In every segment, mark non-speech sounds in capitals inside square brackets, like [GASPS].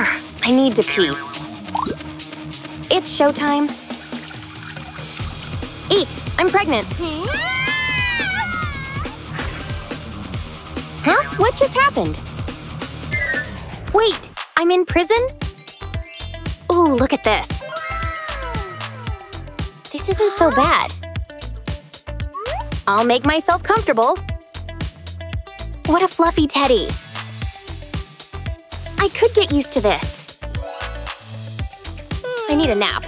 Ugh, I need to pee. It's showtime. Eek, I'm pregnant. Huh? What just happened? Wait, I'm in prison? Ooh, look at this. This isn't so bad. I'll make myself comfortable. What a fluffy teddy. I could get used to this. I need a nap.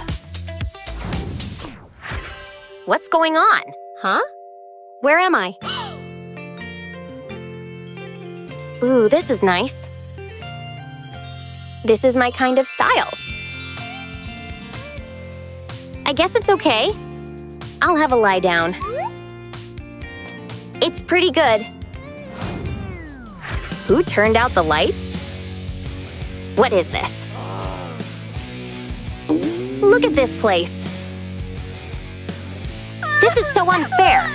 What's going on? Huh? Where am I? Ooh, this is nice. This is my kind of style. I guess it's okay. I'll have a lie down. It's pretty good. Who turned out the lights? What is this? Look at this place. This is so unfair.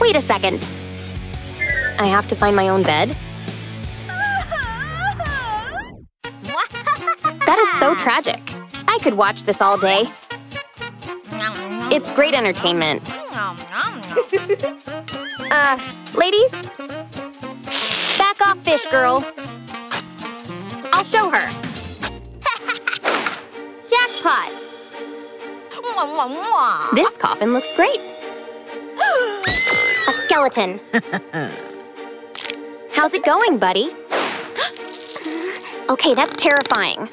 Wait a second. I have to find my own bed? That is so tragic. I could watch this all day. It's great entertainment. [LAUGHS] Uh, ladies? Back off, fish girl. I'll show her. [LAUGHS] Jackpot! This coffin looks great. [GASPS] A skeleton. How's it going, buddy? [GASPS] okay, that's terrifying.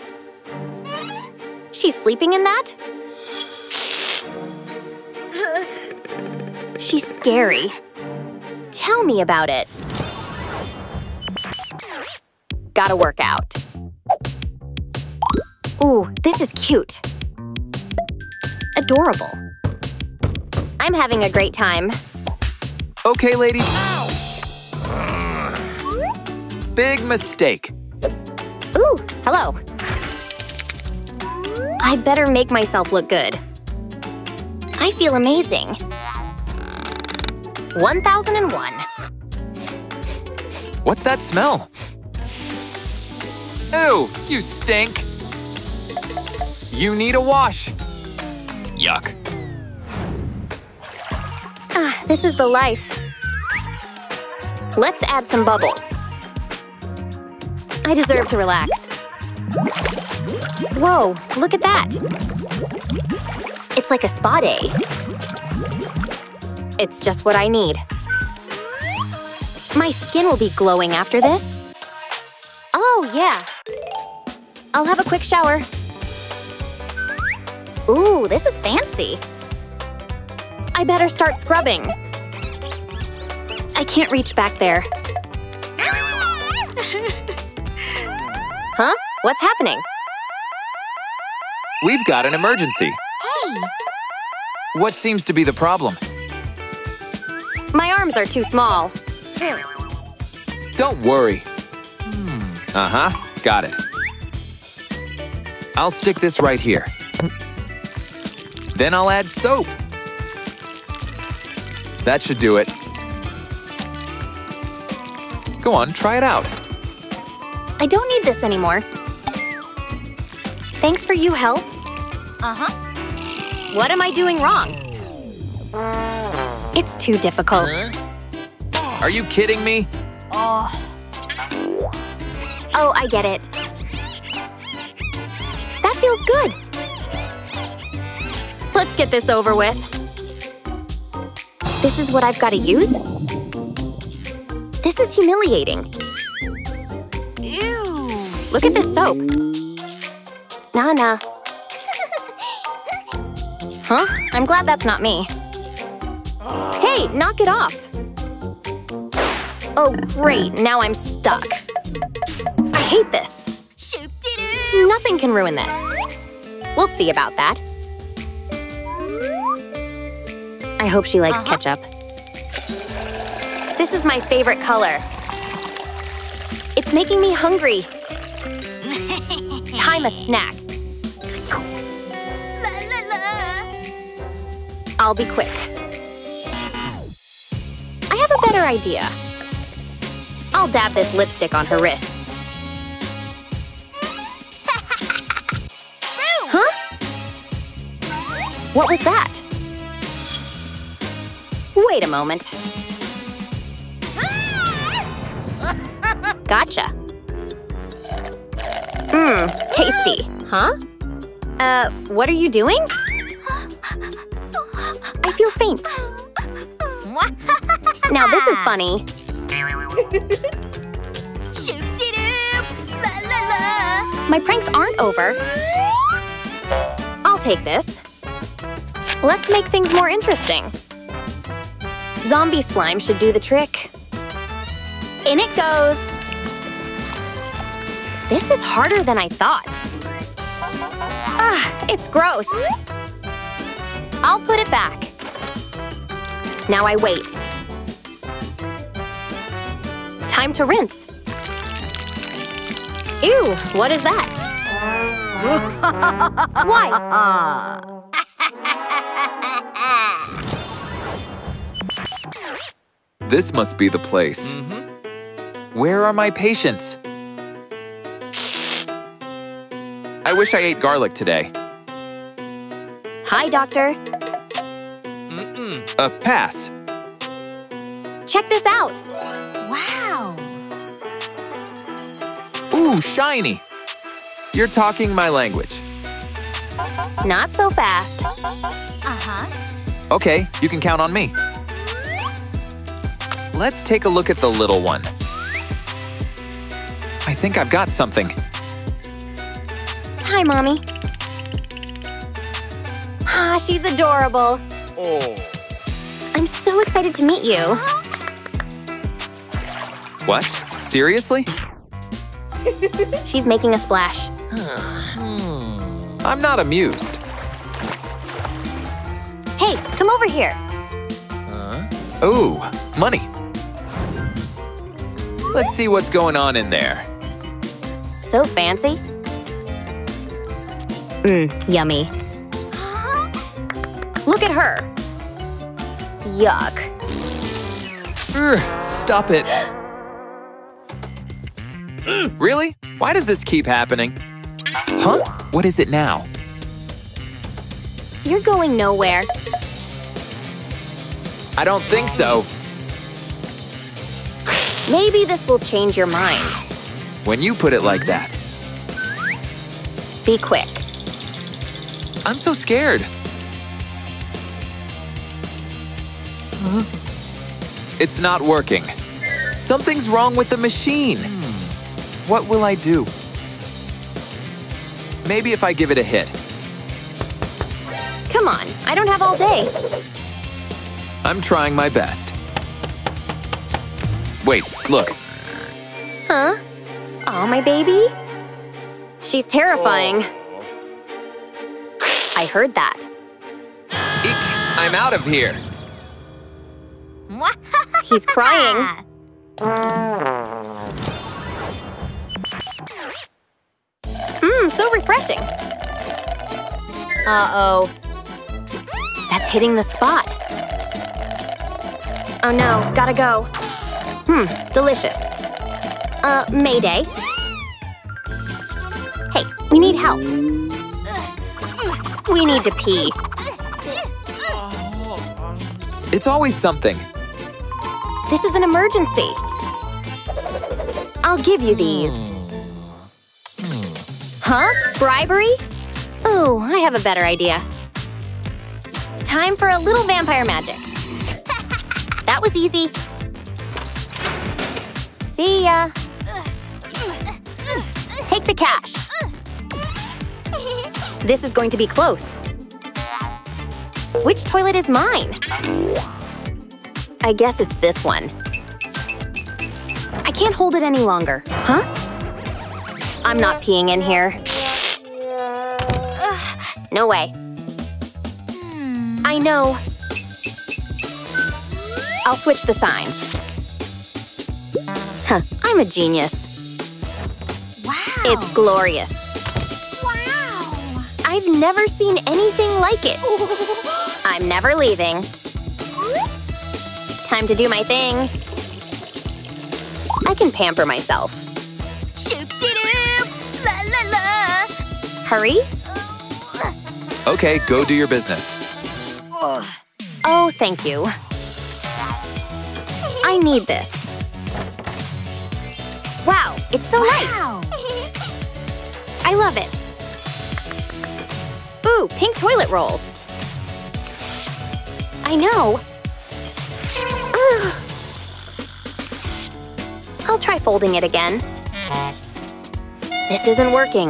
She's sleeping in that? [GASPS] She's scary. Tell me about it. Gotta work out. Ooh, this is cute. Adorable. I'm having a great time. Okay, ladies. Ouch! Big mistake. Ooh, hello. I better make myself look good. I feel amazing. 1001. What's that smell? Ew, you stink. You need a wash. Yuck. Ah, this is the life. Let's add some bubbles. I deserve to relax. Whoa, look at that. It's like a spa day. It's just what I need. My skin will be glowing after this. Oh, yeah. I'll have a quick shower. Ooh, this is fancy. I better start scrubbing. I can't reach back there. [LAUGHS] Huh? What's happening? We've got an emergency. Hey! What seems to be the problem? My arms are too small. Don't worry. Uh-huh, got it. I'll stick this right here. Then I'll add soap. That should do it. Go on, try it out. I don't need this anymore. Thanks for your help. Uh-huh. What am I doing wrong? It's too difficult. Are you kidding me? Oh, Oh, I get it. That feels good. Let's get this over with. This is what I've got to use? This is humiliating. ew. Look at this soap. Nah, nah. Huh? I'm glad that's not me. Hey, knock it off! Oh, great. Now I'm stuck. I hate this. Nothing can ruin this. We'll see about that. I hope she likes uh -huh. ketchup. This is my favorite color. It's making me hungry. [LAUGHS] Time a snack. La, la, la. I'll be quick. I have a better idea. I'll dab this lipstick on her wrists. [LAUGHS] huh? What was that? Wait a moment. Gotcha. Mmm, tasty. Huh? Uh, what are you doing? I feel faint. Now this is funny. My pranks aren't over. I'll take this. Let's make things more interesting. Zombie slime should do the trick. In it goes. This is harder than I thought. Ah, it's gross. I'll put it back. Now I wait. Time to rinse. Ew, what is that? [LAUGHS] Why? This must be the place. Where are my patients? I wish I ate garlic today. Hi, doctor. A pass. Check this out. Wow. Ooh, shiny. You're talking my language. Not so fast. Uh-huh. Okay, you can count on me. Let's take a look at the little one. I think I've got something. Hi, Mommy. Ah, she's adorable. Oh. I'm so excited to meet you. What? Seriously? She's making a splash. I'm not amused. Hey, come over here. Huh? Ooh, money. Let's see what's going on in there. So fancy. Mmm, yummy. [GASPS] Look at her. Yuck. Ugh, stop it. Really? Why does this keep happening? Huh? What is it now? You're going nowhere. I don't think so. Maybe this will change your mind. When you put it like that, Be quick. I'm so scared. It's not working. Something's wrong with the machine. Hmm. What will I do? Maybe if I give it a hit. Come on, I don't have all day. I'm trying my best. Wait, look. Huh? Aw, my baby? She's terrifying. I heard that. Eek, I'm out of here. [LAUGHS] He's crying. Mmm, so refreshing. Uh-oh. That's hitting the spot. Oh no, gotta go. Hmm, delicious. Uh, Mayday. Hey, we need help. We need to pee. It's always something. This is an emergency. I'll give you these. Huh? Bribery? Ooh, I have a better idea. Time for a little vampire magic. [LAUGHS] That was easy. See ya. Take the cash. This is going to be close. Which toilet is mine? I guess it's this one. I can't hold it any longer. Huh? I'm not peeing in here. No way. I know. I'll switch the signs. Huh, I'm a genius. Wow. It's glorious. wow. I've never seen anything like it. [LAUGHS] I'm never leaving. Time to do my thing. I can pamper myself. Shoot-de-doo. La la la. Hurry? Okay, go do your business. Oh, thank you. I need this. Wow, it's so nice. [LAUGHS] I love it. Ooh, pink toilet roll. I know. Ugh. I'll try folding it again. This isn't working.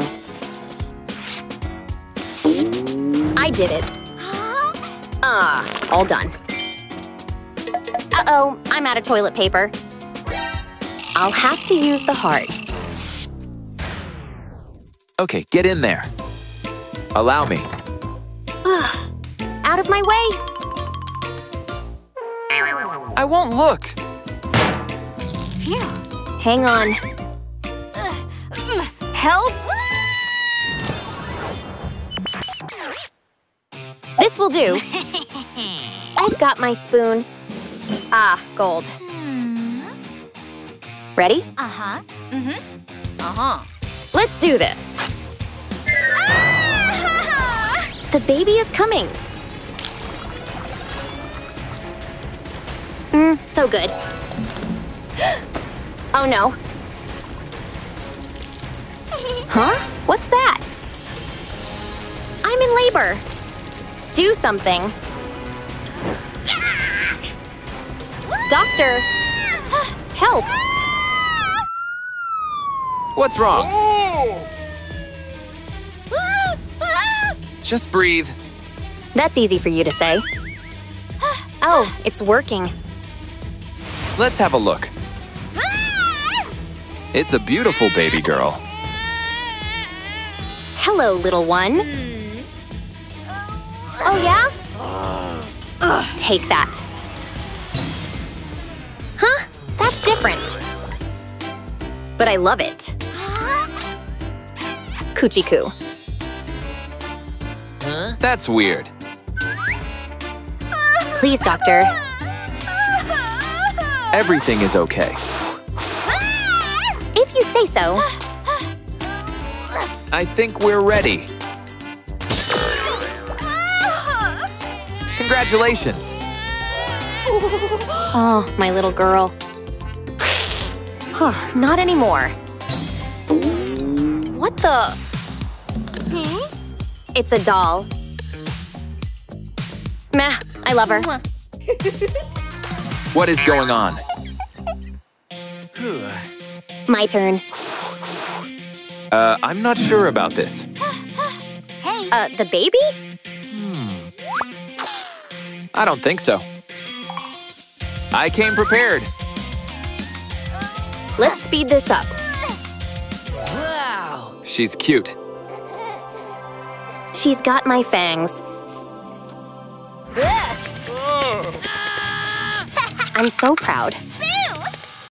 I did it. [GASPS] Ah, all done. Uh-oh, I'm out of toilet paper. I'll have to use the heart. Okay, get in there. Allow me. [SIGHS] Out of my way! I won't look. Phew. Hang on. [SIGHS] Help! This will do. [LAUGHS] I've got my spoon. Ah, gold. Ready? Uh-huh. Mm-hmm. Uh-huh. Let's do this. [LAUGHS] The baby is coming. Mm, so good. [GASPS] Oh no. [LAUGHS] Huh? What's that? I'm in labor. Do something. Doctor! Help! What's wrong? Just breathe. That's easy for you to say. [GASPS] Oh, it's working. Let's have a look. It's a beautiful baby girl. Hello, little one. Oh, yeah? Take that. Huh? That's different. But I love it. Coochie coo. That's weird. Please, doctor. Everything is okay. If you say so. I think we're ready. Congratulations. Oh, my little girl. Huh, not anymore. What the? It's a doll. Meh, I love her. [LAUGHS] What is going on? My turn. Uh, I'm not sure about this. Hey. Uh, the baby? Hmm. I don't think so. I came prepared. Let's speed this up. She's cute. She's got my fangs. [LAUGHS] I'm so proud.